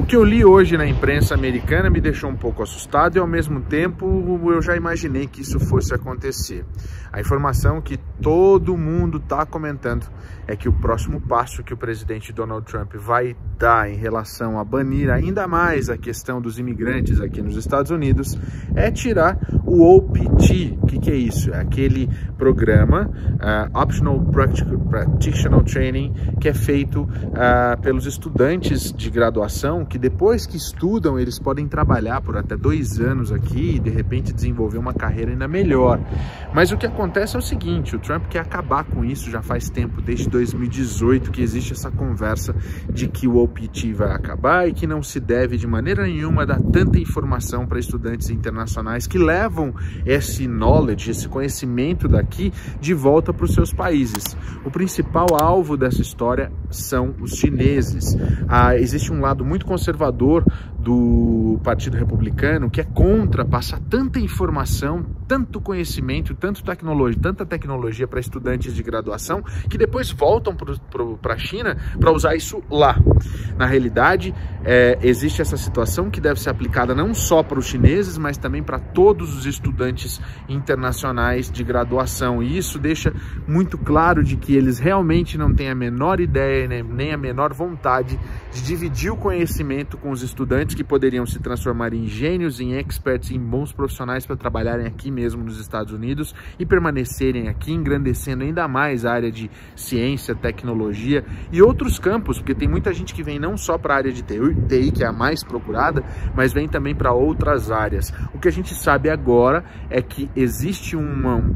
O que eu li hoje na imprensa americana me deixou um pouco assustado e ao mesmo tempo eu já imaginei que isso fosse acontecer. A informação que todo mundo está comentando é que o próximo passo que o presidente Donald Trump vai dar em relação a banir ainda mais a questão dos imigrantes aqui nos Estados Unidos é tirar o OPT. O que, que é isso? É aquele programa, uh, Optional Practitioner Training, que é feito uh, pelos estudantes de graduação que depois que estudam eles podem trabalhar por até dois anos aqui e de repente desenvolver uma carreira ainda melhor. Mas o que acontece é o seguinte, o Trump quer acabar com isso já faz tempo, desde 2018 que existe essa conversa de que o OPT vai acabar e que não se deve de maneira nenhuma dar tanta informação para estudantes internacionais que levam esse knowledge, esse conhecimento daqui de volta para os seus países. O principal alvo dessa história são os chineses. Ah, existe um lado muito conservador do Partido Republicano que é contra passar tanta informação, tanto conhecimento, tanto tecnologia, tanta tecnologia para estudantes de graduação que depois voltam para a China para usar isso lá. Na realidade, é, existe essa situação que deve ser aplicada não só para os chineses, mas também para todos os estudantes internacionais de graduação. E isso deixa muito claro de que eles realmente não têm a menor ideia nem a menor vontade de dividir o conhecimento com os estudantes que poderiam se transformar em gênios, em experts, em bons profissionais para trabalharem aqui mesmo nos Estados Unidos e permanecerem aqui, engrandecendo ainda mais a área de ciência, tecnologia e outros campos, porque tem muita gente que vem não só para a área de TI, que é a mais procurada, mas vem também para outras áreas. O que a gente sabe agora é que existe uma, um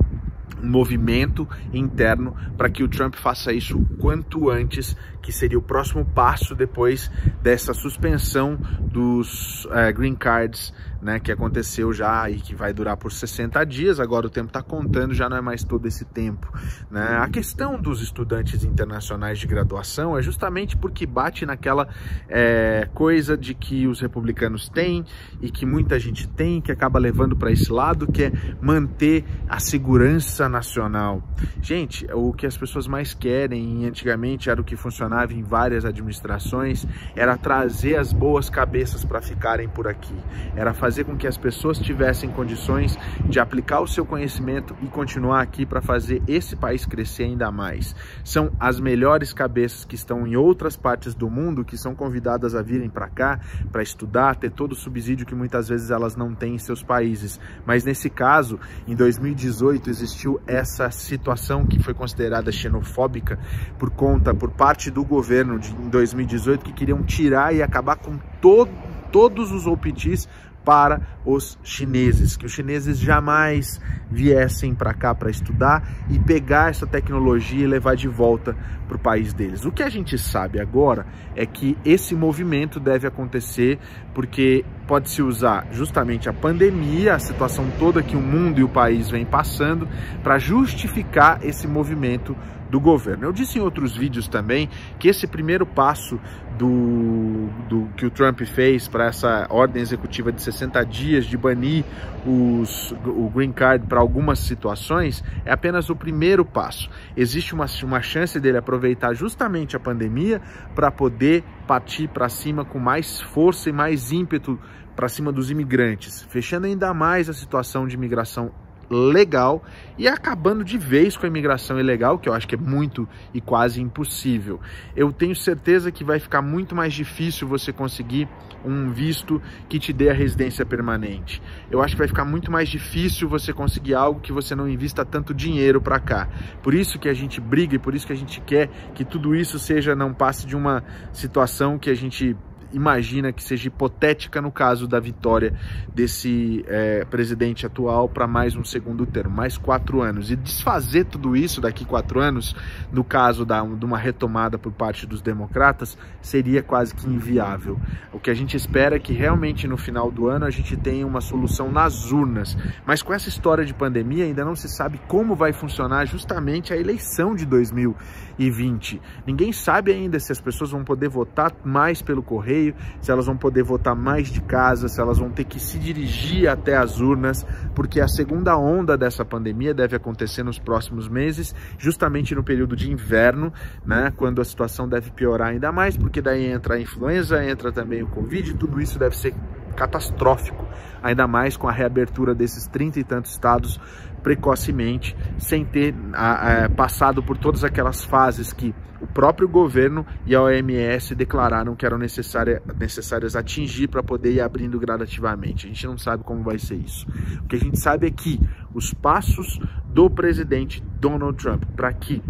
movimento interno para que o Trump faça isso quanto antes, que seria o próximo passo depois dessa suspensão dos uh, green cards né, que aconteceu já e que vai durar por 60 dias, agora o tempo está contando, já não é mais todo esse tempo. Né? A questão dos estudantes internacionais de graduação é justamente porque bate naquela é, coisa de que os republicanos têm e que muita gente tem, que acaba levando para esse lado, que é manter a segurança nacional. Gente, o que as pessoas mais querem, antigamente era o que funcionava em várias administrações, era trazer as boas cabeças para ficarem por aqui, era fazer fazer com que as pessoas tivessem condições de aplicar o seu conhecimento e continuar aqui para fazer esse país crescer ainda mais. São as melhores cabeças que estão em outras partes do mundo que são convidadas a virem para cá para estudar, ter todo o subsídio que muitas vezes elas não têm em seus países. Mas nesse caso, em 2018 existiu essa situação que foi considerada xenofóbica por conta, por parte do governo de, em 2018 que queriam tirar e acabar com todo todos os OPTs para os chineses, que os chineses jamais viessem para cá para estudar e pegar essa tecnologia e levar de volta para o país deles. O que a gente sabe agora é que esse movimento deve acontecer porque pode se usar justamente a pandemia, a situação toda que o mundo e o país vem passando, para justificar esse movimento do governo. Eu disse em outros vídeos também que esse primeiro passo do, do que o Trump fez para essa ordem executiva de 60 dias de banir os, o green card para algumas situações é apenas o primeiro passo. Existe uma, uma chance dele aproveitar justamente a pandemia para poder partir para cima com mais força e mais ímpeto para cima dos imigrantes, fechando ainda mais a situação de imigração legal e acabando de vez com a imigração ilegal, que eu acho que é muito e quase impossível. Eu tenho certeza que vai ficar muito mais difícil você conseguir um visto que te dê a residência permanente. Eu acho que vai ficar muito mais difícil você conseguir algo que você não invista tanto dinheiro para cá. Por isso que a gente briga e por isso que a gente quer que tudo isso seja não passe de uma situação que a gente imagina que seja hipotética no caso da vitória desse é, presidente atual para mais um segundo termo, mais quatro anos. E desfazer tudo isso daqui quatro anos, no caso da, de uma retomada por parte dos democratas, seria quase que inviável. O que a gente espera é que realmente no final do ano a gente tenha uma solução nas urnas. Mas com essa história de pandemia ainda não se sabe como vai funcionar justamente a eleição de 2020. Ninguém sabe ainda se as pessoas vão poder votar mais pelo correio se elas vão poder votar mais de casa, se elas vão ter que se dirigir até as urnas, porque a segunda onda dessa pandemia deve acontecer nos próximos meses, justamente no período de inverno, né, quando a situação deve piorar ainda mais, porque daí entra a influenza, entra também o Covid, tudo isso deve ser catastrófico, ainda mais com a reabertura desses trinta e tantos estados precocemente, sem ter a, a, passado por todas aquelas fases que o próprio governo e a OMS declararam que eram necessária, necessárias atingir para poder ir abrindo gradativamente. A gente não sabe como vai ser isso. O que a gente sabe é que os passos do presidente Donald Trump para que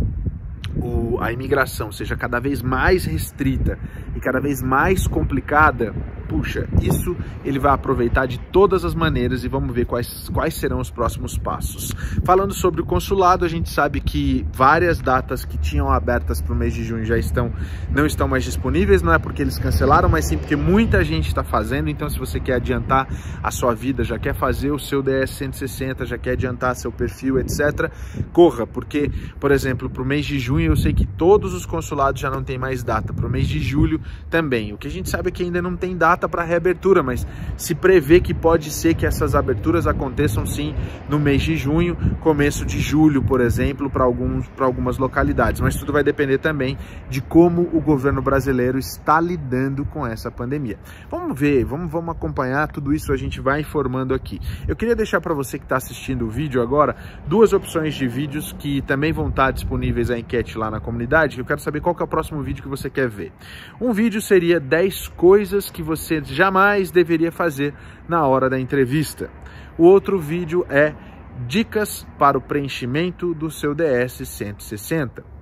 o, a imigração seja cada vez mais restrita e cada vez mais complicada, puxa, isso ele vai aproveitar de todas as maneiras e vamos ver quais, quais serão os próximos passos. Falando sobre o consulado, a gente sabe que várias datas que tinham abertas para o mês de junho já estão, não estão mais disponíveis, não é porque eles cancelaram, mas sim porque muita gente está fazendo, então se você quer adiantar a sua vida, já quer fazer o seu DS 160, já quer adiantar seu perfil, etc., corra, porque, por exemplo, para o mês de junho eu sei que todos os consulados já não tem mais data, para o mês de julho também. O que a gente sabe é que ainda não tem data para reabertura, mas se prevê que pode ser que essas aberturas aconteçam sim no mês de junho, começo de julho, por exemplo, para algumas localidades. Mas tudo vai depender também de como o governo brasileiro está lidando com essa pandemia. Vamos ver, vamos, vamos acompanhar tudo isso, a gente vai informando aqui. Eu queria deixar para você que está assistindo o vídeo agora duas opções de vídeos que também vão estar disponíveis a enquete lá na comunidade. Eu quero saber qual que é o próximo vídeo que você quer ver. Um vídeo seria 10 coisas que você jamais deveria fazer na hora da entrevista. O outro vídeo é dicas para o preenchimento do seu DS 160.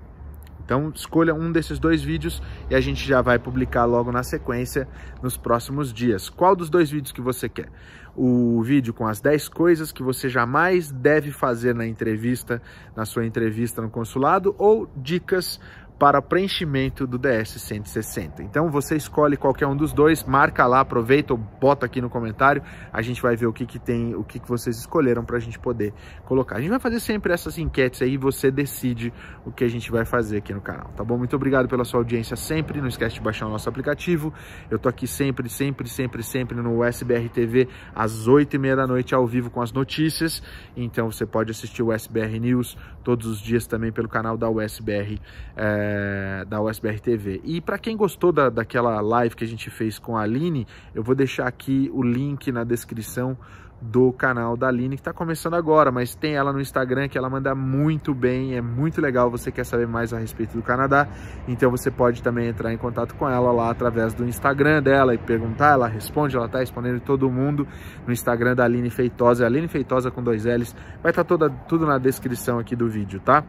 Então escolha um desses dois vídeos e a gente já vai publicar logo na sequência nos próximos dias. Qual dos dois vídeos que você quer? O vídeo com as 10 coisas que você jamais deve fazer na entrevista, na sua entrevista no consulado ou dicas para preenchimento do DS 160. Então você escolhe qualquer um dos dois, marca lá, aproveita ou bota aqui no comentário, a gente vai ver o que, que tem, o que, que vocês escolheram para a gente poder colocar. A gente vai fazer sempre essas enquetes aí, você decide o que a gente vai fazer aqui no canal, tá bom? Muito obrigado pela sua audiência sempre, não esquece de baixar o nosso aplicativo, eu tô aqui sempre, sempre, sempre, sempre no SBR TV às 8 e meia da noite ao vivo com as notícias, então você pode assistir o SBR News todos os dias também pelo canal da USBR é, é, da USBR TV. E para quem gostou da, daquela live que a gente fez com a Aline, eu vou deixar aqui o link na descrição do canal da Aline, que está começando agora, mas tem ela no Instagram, que ela manda muito bem, é muito legal, você quer saber mais a respeito do Canadá, então você pode também entrar em contato com ela lá através do Instagram dela e perguntar, ela responde, ela está respondendo todo mundo no Instagram da Aline Feitosa, Aline Feitosa com dois L's, vai estar tá tudo na descrição aqui do vídeo, tá?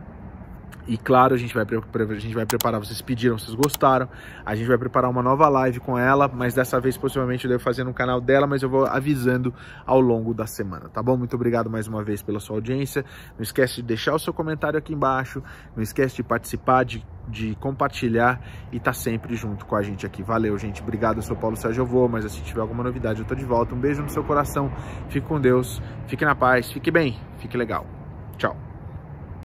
E claro, a gente, vai, a gente vai preparar, vocês pediram, vocês gostaram, a gente vai preparar uma nova live com ela, mas dessa vez possivelmente eu devo fazer no canal dela, mas eu vou avisando ao longo da semana, tá bom? Muito obrigado mais uma vez pela sua audiência, não esquece de deixar o seu comentário aqui embaixo, não esquece de participar, de, de compartilhar e tá sempre junto com a gente aqui. Valeu, gente, obrigado, eu sou Paulo Sérgio, vou, mas se tiver alguma novidade eu tô de volta, um beijo no seu coração, fique com Deus, fique na paz, fique bem, fique legal, tchau.